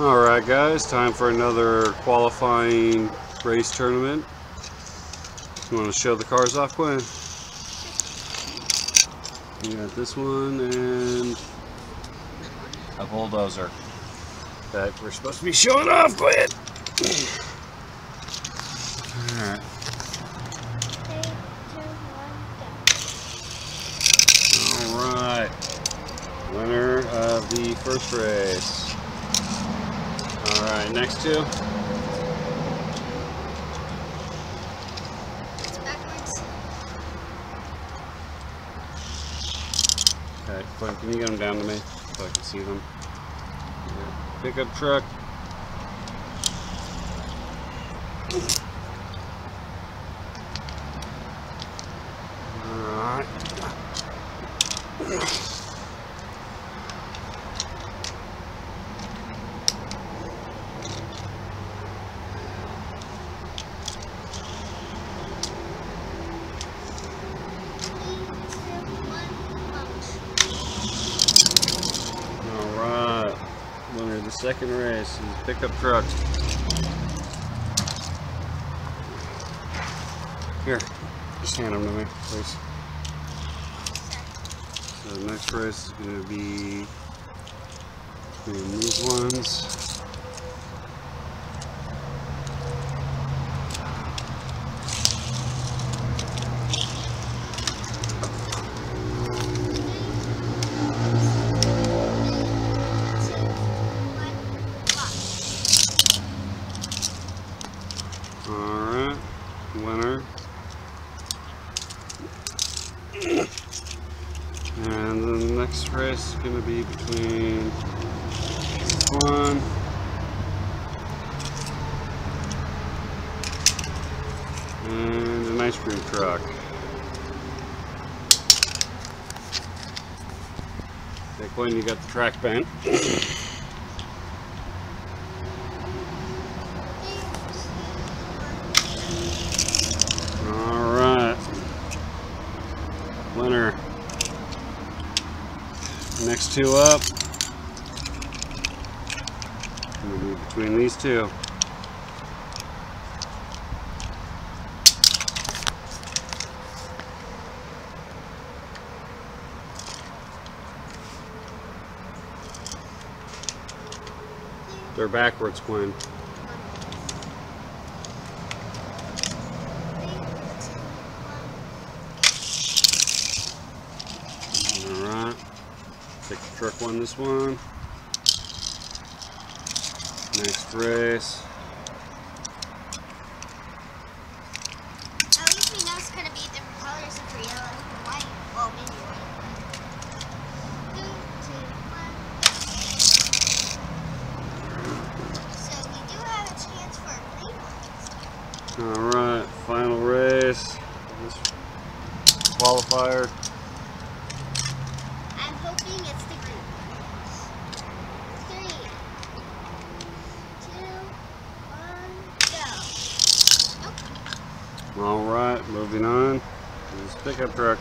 Alright guys, time for another qualifying race tournament. You want to show the cars off, Quinn? You got this one and a bulldozer that we're supposed to be showing off, Quinn! Alright. Alright. Winner of the first race. Alright, next two. Okay, can you get them down to me so I can see them? Yeah. Pickup truck. Alright. Alright, winner of the second race is pickup truck. Here, just hand them to me, please. So the next race is going to be between these ones. Alright, winner. And the next race is going to be between one and an ice cream truck. Okay, Quinn, you got the track bent. Alright. Winner. Next two up. Between these two. They're backwards, Quinn. Alright. Take the truck one this one. Next race. At least we know it's gonna be different colors except for yellow and white. Well, maybe white. Three, two, one. So we do have a chance for a green one. Alright, final race. This qualifier. I'm hoping it's the green one. Three, two, Nope. Alright, moving on. This pickup truck.